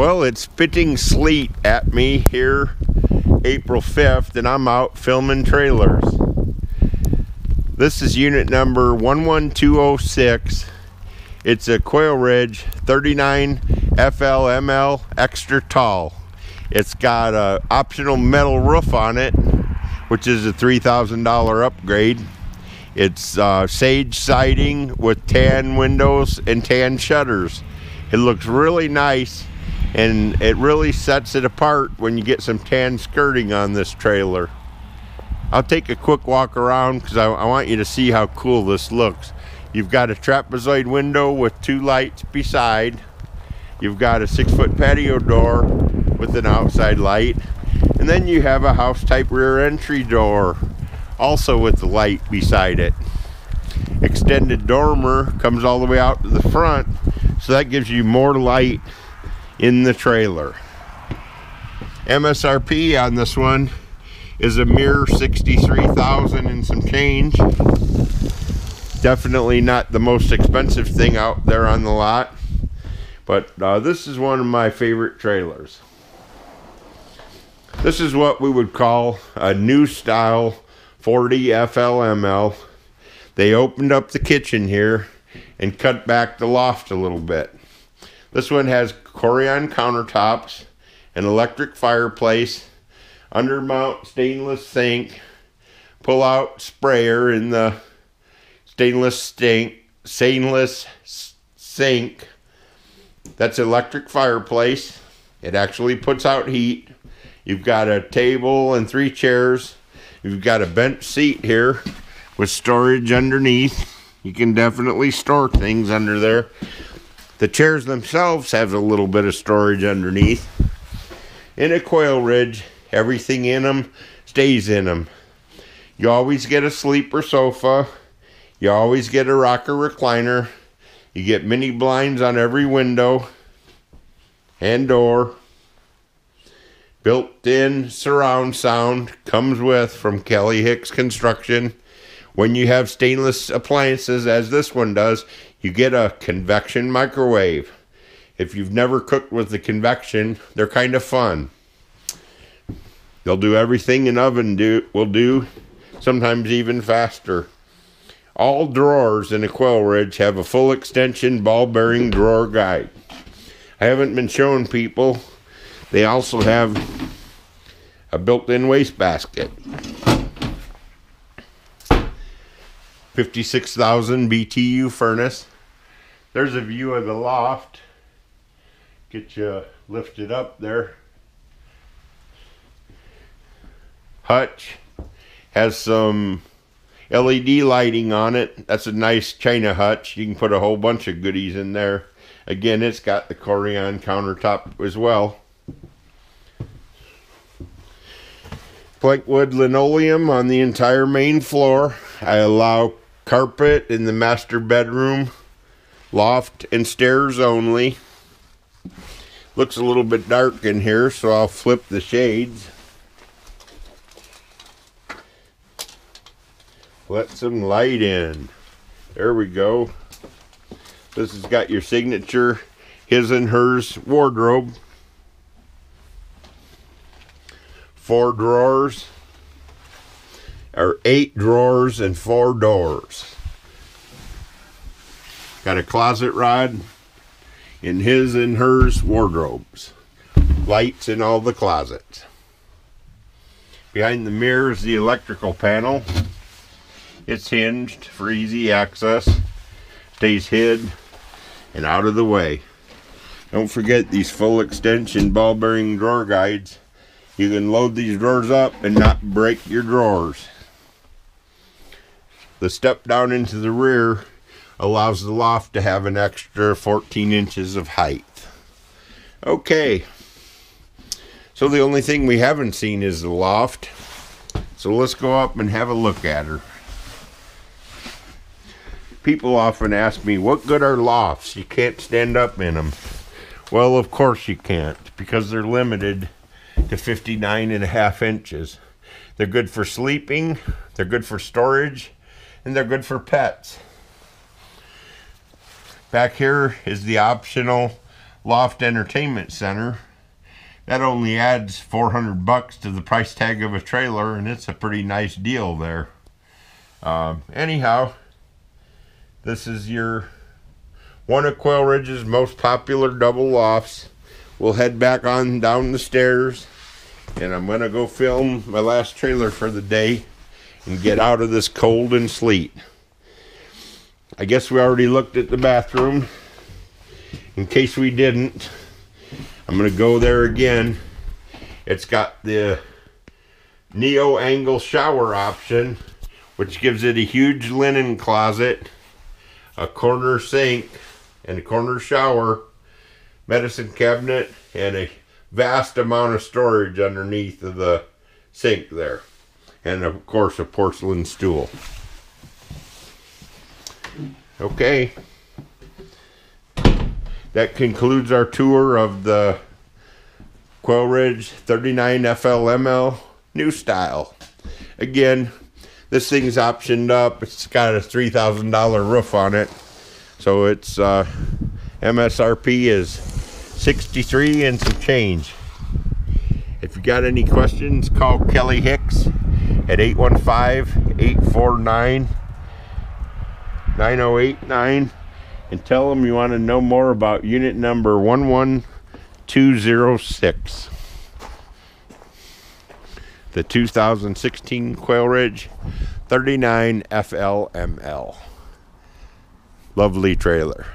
Well, it's spitting sleet at me here April 5th, and I'm out filming trailers. This is unit number 11206. It's a Quail Ridge 39 FLML extra tall. It's got a optional metal roof on it, which is a $3,000 upgrade. It's uh, sage siding with tan windows and tan shutters. It looks really nice and it really sets it apart when you get some tan skirting on this trailer. I'll take a quick walk around because I, I, want you to see how cool this looks. You've got a trapezoid window with two lights beside. You've got a six foot patio door with an outside light. And then you have a house type rear entry door also with the light beside it. Extended dormer comes all the way out to the front so that gives you more light in the trailer. MSRP on this one is a mere 63,000 and some change. Definitely not the most expensive thing out there on the lot. But uh, this is one of my favorite trailers. This is what we would call a new style 40 FLML. They opened up the kitchen here and cut back the loft a little bit. This one has Corian countertops, an electric fireplace, undermount stainless sink, pull out sprayer in the stainless stink, stainless sink. That's electric fireplace. It actually puts out heat. You've got a table and three chairs. You've got a bench seat here with storage underneath. You can definitely store things under there. The chairs themselves have a little bit of storage underneath. In a Quail Ridge, everything in them stays in them. You always get a sleeper sofa. You always get a rocker recliner. You get mini blinds on every window and door. Built in surround sound comes with from Kelly Hicks Construction. When you have stainless appliances, as this one does, you get a convection microwave. If you've never cooked with the convection, they're kind of fun. They'll do everything an oven do will do, sometimes even faster. All drawers in a Quail Ridge have a full extension ball bearing drawer guide. I haven't been showing people. They also have a built-in wastebasket. 56,000 BTU furnace. There's a view of the loft. Get you lifted up there. Hutch has some LED lighting on it. That's a nice China hutch. You can put a whole bunch of goodies in there. Again, it's got the Corian countertop as well. Plank wood linoleum on the entire main floor. I allow carpet in the master bedroom loft and stairs only. Looks a little bit dark in here, so I'll flip the shades. Let some light in. There we go. This has got your signature his and hers wardrobe. Four drawers. Or eight drawers and four doors. Got a closet rod in his and hers wardrobes. Lights in all the closets. Behind the mirror is the electrical panel. It's hinged for easy access. Stays hid and out of the way. Don't forget these full extension ball bearing drawer guides. You can load these drawers up and not break your drawers. The step down into the rear allows the loft to have an extra 14 inches of height. Okay, so the only thing we haven't seen is the loft. So let's go up and have a look at her. People often ask me, what good are lofts? You can't stand up in them. Well, of course you can't, because they're limited to 59 and a half inches. They're good for sleeping, they're good for storage, and they're good for pets. Back here is the optional loft entertainment center. That only adds 400 bucks to the price tag of a trailer, and it's a pretty nice deal there. Um, anyhow, this is your one of Quail Ridge's most popular double lofts. We'll head back on down the stairs, and I'm gonna go film my last trailer for the day and get out of this cold and sleet. I guess we already looked at the bathroom. In case we didn't, I'm going to go there again. It's got the neo angle shower option, which gives it a huge linen closet, a corner sink, and a corner shower, medicine cabinet, and a vast amount of storage underneath of the sink there. And of course, a porcelain stool. Okay. That concludes our tour of the Quail Ridge 39 FLML new style. Again, this thing's optioned up. It's got a $3,000 roof on it. So its uh, MSRP is 63 and some change. If you got any questions, call Kelly Hicks at 815 849 9089 and tell them you want to know more about unit number 11206. The 2016 Quail Ridge 39 FLML. Lovely trailer.